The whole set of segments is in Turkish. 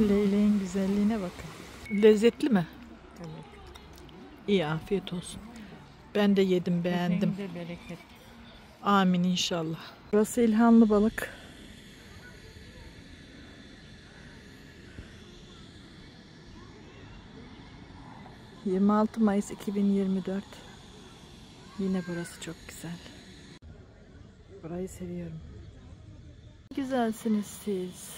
Leyleğin güzelliğine bakın. Lezzetli mi? Evet. İyi afiyet olsun. Ben de yedim beğendim. Kesene de bereket. Amin inşallah. Burası İlhanlı Balık. ...26 Mayıs 2024. Yine burası çok güzel. Burayı seviyorum. Güzelsiniz siz.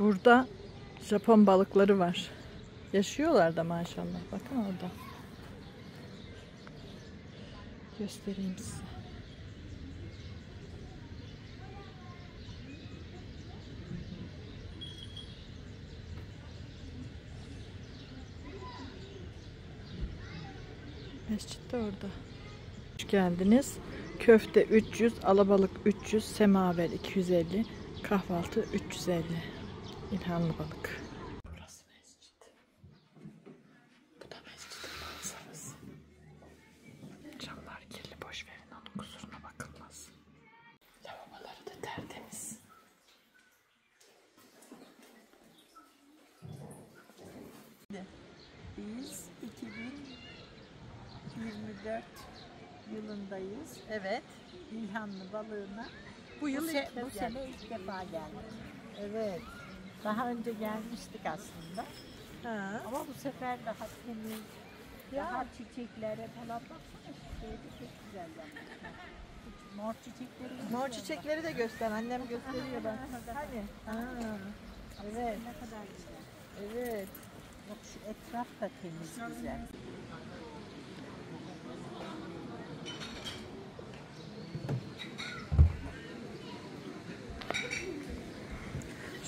Burada Japon balıkları var. Yaşıyorlar da maşallah. Bakın orada. Göstereyim size. Mescit de orada. Hoş geldiniz. Köfte 300, alabalık 300, semaver 250, kahvaltı 350. İlhanlı balık. Burası mescit. Bu da mescidin manzarası. Camlar kirli boş verin onun kusuruna bakılmaz. Lavaboları da tertemiz. Biz 2024 yılındayız. Evet. İlhanlı balığına Bu bu, yıl se- ilk kez bu sene ilk defa geldik. Evet. Daha önce gelmiştik aslında. Ha. Ama bu sefer daha temiz, Ya. daha çiçeklere falan baksana. Şöyle çok güzel yapmışlar. Mor çiçekleri Mor çiçekleri de göster. Annem gösteriyor bak. Hani? Ha. Evet. Ne kadar güzel. Evet. Bak şu etraf da temiz güzel.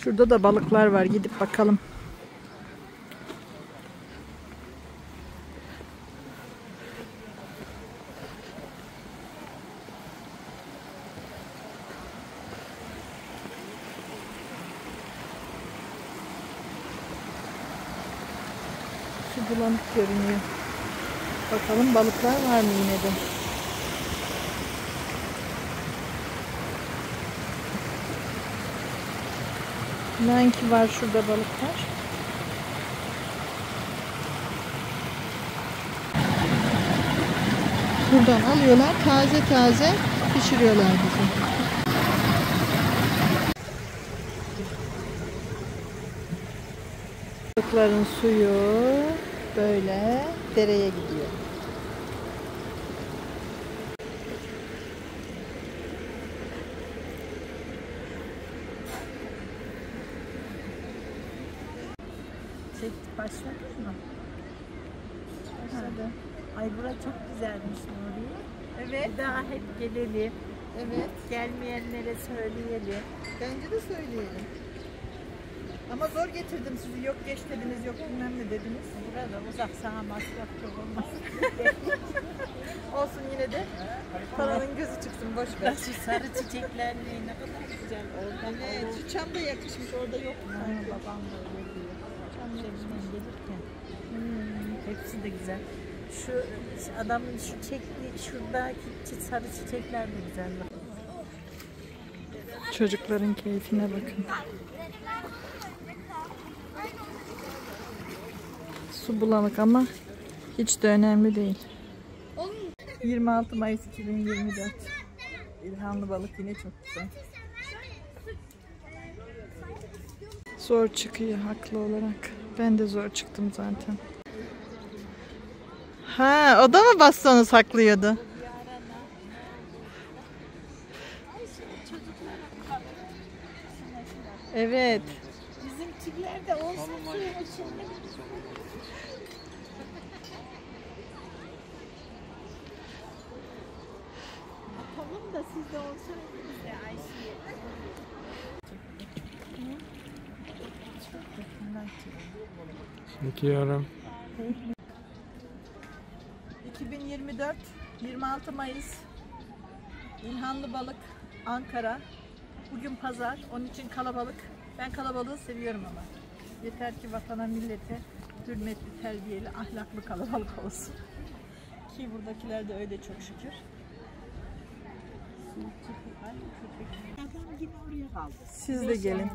Şurada da balıklar var. Gidip bakalım. Su bulanık görünüyor. Bakalım balıklar var mı yine de? Nanki var şurada balıklar. Buradan alıyorlar taze taze pişiriyorlar bize. Balıkların suyu böyle dereye gidiyor. Çek başladın mı? Başladı. Ay bura çok güzelmiş Nuriye. Evet, Bir daha hep gelelim. evet. Gelmeyenlere söyleyelim. Bence de söyleyelim. Ama zor getirdim sizi. Yok geç dediniz, yok bilmem ne dediniz. Burada uzak sana masraf çok olmaz. Olsun yine de. Paranın gözü çıksın, boş ver. Şu sarı çiçekler ne, kadar güzel. Oradan Evet, şu çam da yakışmış, orada yok. Aynen babam da öyle diyor. Çam çeşmen gelirken. Hmm, hepsi de güzel. Şu adamın şu çekli, şuradaki sarı çiçekler de güzel. Çocukların keyfine bakın. Su bulanık ama hiç de önemli değil. 26 Mayıs 2024. İlhanlı balık yine çok güzel. Zor çıkıyor haklı olarak. Ben de zor çıktım zaten. Ha, o da mı bastonu saklıyordu? Evet. Bizimkiler de olsun suyun içinde. Atalım da siz de olsaydınız de Ayşe'ye. Çekiyorum. 2024 26 Mayıs İlhanlı Balık Ankara. Bugün pazar onun için kalabalık. Ben kalabalığı seviyorum ama. Yeter ki vatana millete hürmetli terbiyeli ahlaklı kalabalık olsun. Ki buradakiler de öyle çok şükür. Siz de gelin.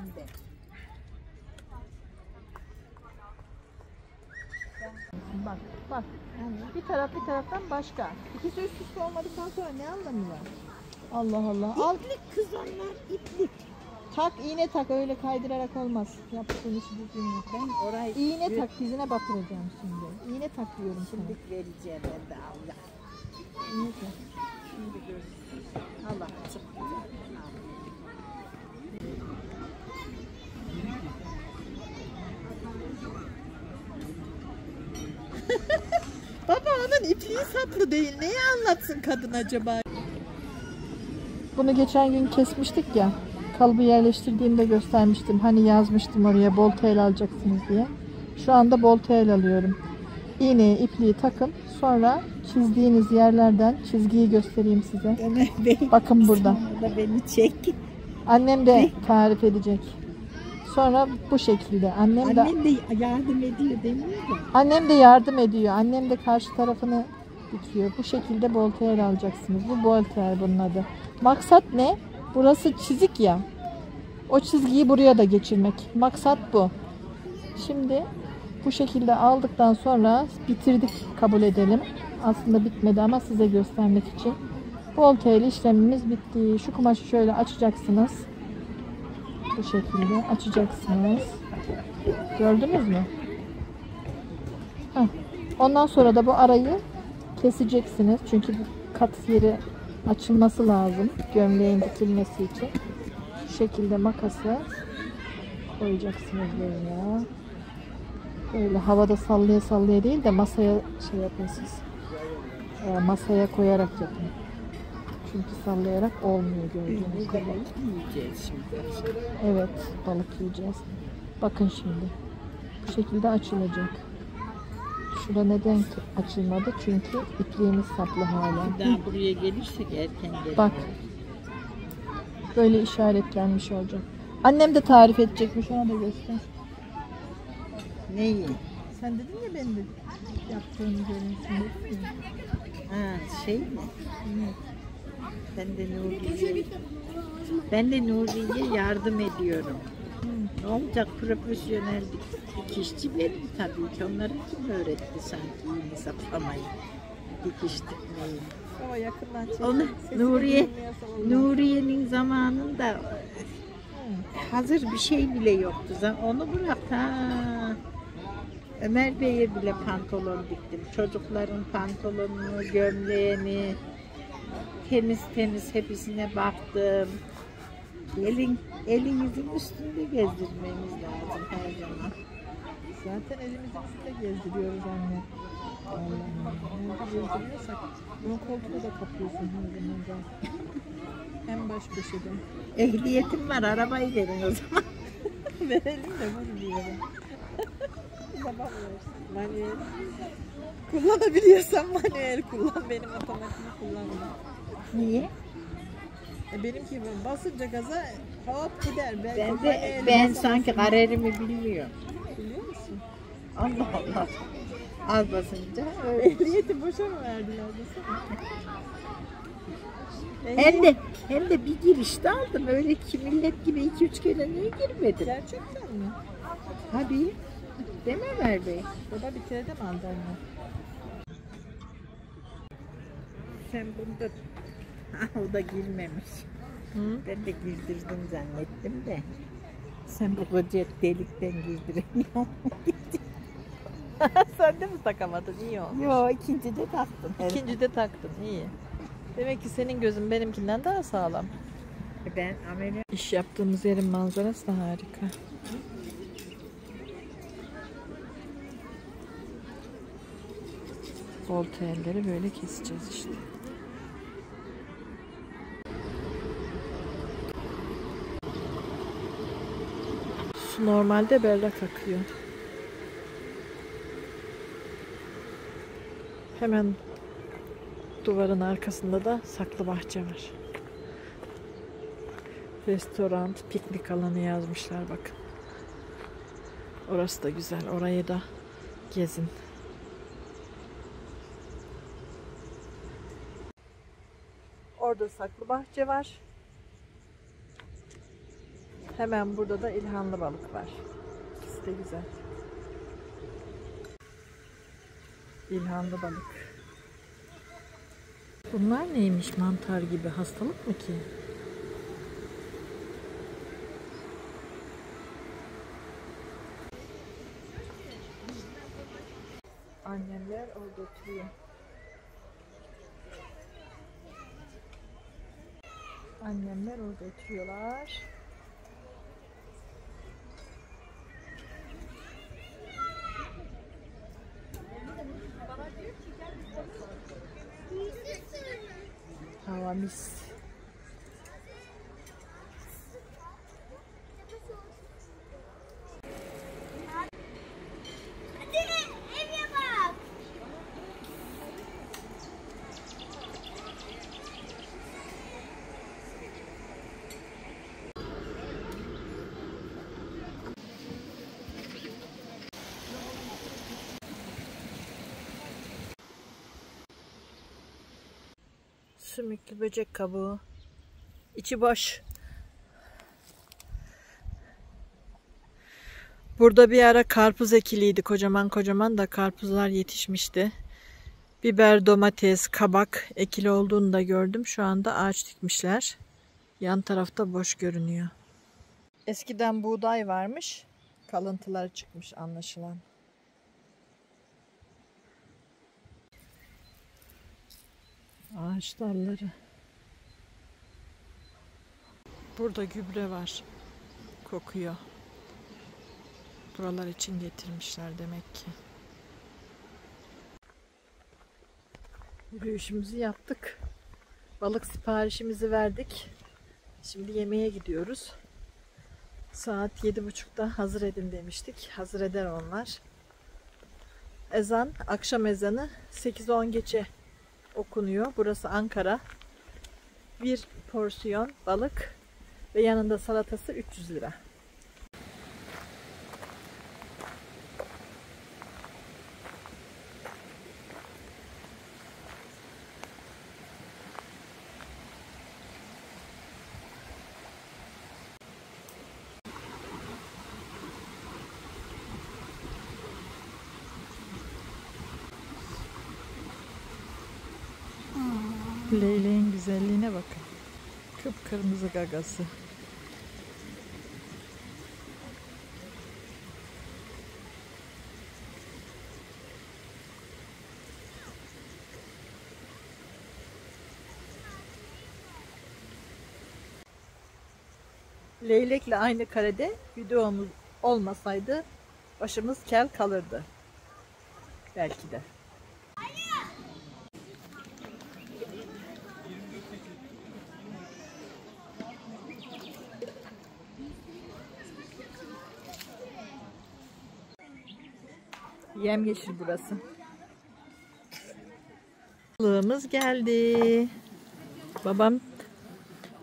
Bak bak. Bir taraf bir taraftan başka. İkisi üst üste olmadıktan sonra ne anlamı var? Allah Allah. Al İplik kız onlar iplik. tak iğne tak öyle kaydırarak olmaz. Yaptığın işi düzgün yap. Ben orayı İğne tak dizine batıracağım şimdi. İğne tak diyorum sana. Şimdi vereceğim ben de Allah. İğne tak. Şimdi görürsün. Allah çok onun ipliği saplı değil. Neyi anlatsın kadın acaba? Bunu geçen gün kesmiştik ya. Kalıbı yerleştirdiğimde göstermiştim. Hani yazmıştım oraya bol tel alacaksınız diye. Şu anda bol tel alıyorum. İğneyi, ipliği takın. Sonra çizdiğiniz yerlerden çizgiyi göstereyim size. Bakın burada. Beni çek. Annem de tarif edecek. Sonra bu şekilde. Annem de Annem de yardım ediyor demiyor da. Annem de yardım ediyor. Annem de karşı tarafını dikiyor. Bu şekilde voltaire alacaksınız. Bu voltaire bunun adı. Maksat ne? Burası çizik ya. O çizgiyi buraya da geçirmek. Maksat bu. Şimdi bu şekilde aldıktan sonra bitirdik kabul edelim. Aslında bitmedi ama size göstermek için. Voltaire işlemimiz bitti. Şu kumaşı şöyle açacaksınız. Bu şekilde açacaksınız. Gördünüz mü? Heh. Ondan sonra da bu arayı keseceksiniz. Çünkü bu kat yeri açılması lazım. Gömleğin dikilmesi için. Şu şekilde makası koyacaksınız böyle. Böyle havada sallaya sallaya değil de masaya şey yapın siz. Ee, masaya koyarak yapın. Çünkü sallayarak olmuyor gördüğünüz gibi. Yiyeceğiz şimdi. Evet, balık yiyeceğiz. Bakın şimdi. Bu şekilde açılacak. Şurada neden ki açılmadı? Çünkü ipliğimiz saplı hala. Daha buraya gelirsek erken gelir. Bak. Böyle işaretlenmiş olacak. Annem de tarif edecekmiş ona da göster. Neyi? Sen dedin ya benim de yaptığımı görünsün dedin ya. Ha şey mi? Ben de Nuriye ben de Nuriye'ye yardım ediyorum. Ne olacak profesyonel dikişçi benim tabii ki. Onları kim öğretti sanki iğne saplamayı, dikiş dikmeyi. Ama yakından çek. Onu Sesini Nuriye. Nuriye'nin zamanında hazır bir şey bile yoktu. Onu bırak ha. Ömer Bey'e bile pantolon diktim. Çocukların pantolonunu, gömleğini temiz temiz hepsine baktım. Elin, elinizin üstünde gezdirmemiz lazım her zaman. Zaten elimizin üstünde gezdiriyoruz anne. Allah'ım. Gezdiriyorsak bunun koltuğunu da kapıyorsun her zaman zaten. Hem baş köşede. Ehliyetim var, arabayı verin o zaman. Verelim de vurmayalım. Babam versin. Manuel. Kullanabiliyorsan manuel kullan. Benim otomatik kullanma. Niye? E benimki basınca gaza hop gider. Belki Ben de ben sanki kararımı bilmiyorum. Biliyor musun? Allah Allah. Az basınca öyle. Ehliyeti boşa mı verdiler desene? Hem de hem de bir girişte aldım. Öyle ki millet gibi iki üç kere niye girmedim? Gerçekten mi? Tabii. Mi Ömer Bey? Baba bir kere de mi aldı anne? Sen bunda o da girmemiş. Hı? Ben de girdirdim zannettim de. Sen bu koca delikten girdiremiyorsun. Sen de mi takamadın? İyi oldu. Yo ikinci de taktım. İkinci de taktın. iyi. Demek ki senin gözün benimkinden daha sağlam. Ben ameliyat İş yaptığımız yerin manzarası da harika. Volta elleri böyle keseceğiz işte. Su normalde berrak akıyor. Hemen duvarın arkasında da saklı bahçe var. Restoran, piknik alanı yazmışlar bakın. Orası da güzel. Orayı da gezin. Orada saklı bahçe var. Hemen burada da ilhanlı balık var. İkisi de güzel. İlhanlı balık. Bunlar neymiş mantar gibi? Hastalık mı ki? Annemler orada oturuyor. Annemler orada oturuyorlar. a missão Sümüklü böcek kabuğu. İçi boş. Burada bir ara karpuz ekiliydi. Kocaman kocaman da karpuzlar yetişmişti. Biber, domates, kabak ekili olduğunu da gördüm. Şu anda ağaç dikmişler. Yan tarafta boş görünüyor. Eskiden buğday varmış. Kalıntılar çıkmış anlaşılan. Ağaç dalları. Burada gübre var. Kokuyor. Buralar için getirmişler demek ki. Yürüyüşümüzü yaptık. Balık siparişimizi verdik. Şimdi yemeğe gidiyoruz. Saat yedi buçukta hazır edin demiştik. Hazır eder onlar. Ezan, akşam ezanı 8-10 geçe okunuyor. Burası Ankara. Bir porsiyon balık ve yanında salatası 300 lira. Leyleğin güzelliğine bakın. Kıpkırmızı gagası. Leylekle aynı karede videomuz olmasaydı başımız kel kalırdı. Belki de. Yemyeşil burası. Balığımız geldi. Babam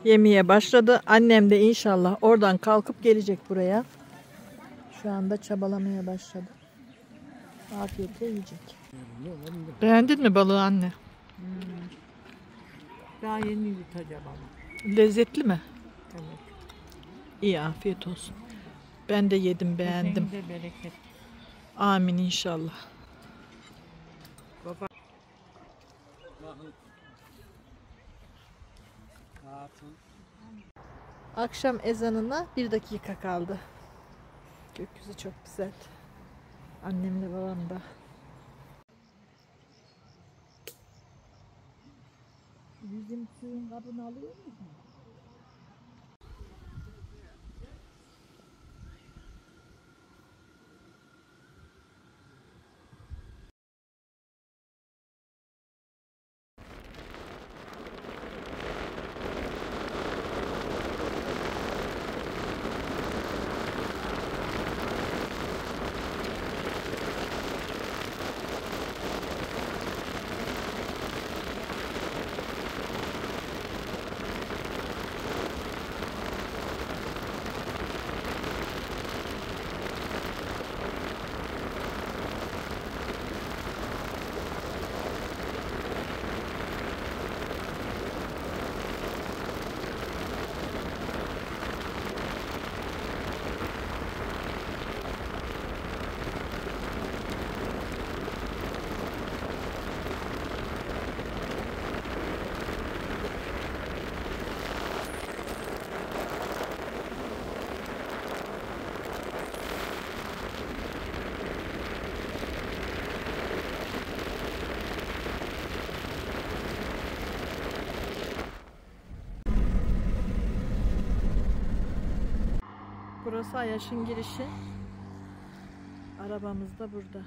yemeye başladı. Annem de inşallah oradan kalkıp gelecek buraya. Şu anda çabalamaya başladı. Afiyetle yiyecek. Beğendin mi balığı anne? Daha yeni yutacağım ama. Lezzetli mi? Evet. İyi afiyet olsun. Ben de yedim beğendim. Kesene de bereket. Amin inşallah. Baba. Akşam ezanına bir dakika kaldı. Gökyüzü çok güzel. Annemle babam da. Bizim suyun kabını alıyor musun? Burası Ayaş'ın girişi. Arabamız da burada.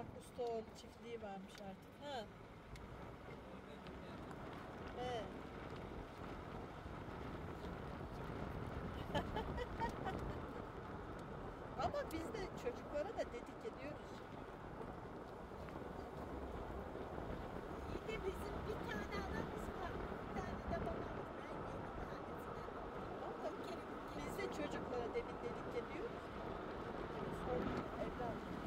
Bak Ustaoğlu çiftliği varmış artık. Ha. He. Ama biz de çocuklara da dedik ediyoruz. İyi de bizim bir tane anamız var. Bir tane de babamız. Ben yedi tanesinden. Ama biz de çocuklara demin dedik ediyoruz. Sordum evlat.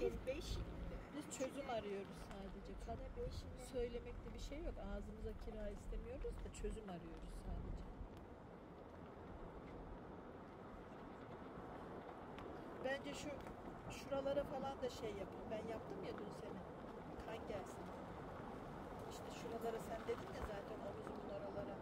Biz beş çözüm arıyoruz sadece. Bana beş söylemekte bir şey yok. Ağzımıza kira istemiyoruz da çözüm arıyoruz sadece. Bence şu şuralara falan da şey yapın. Ben yaptım ya dün sene. Kan gelsin. İşte şuralara sen dedin ya zaten omuzun oralara.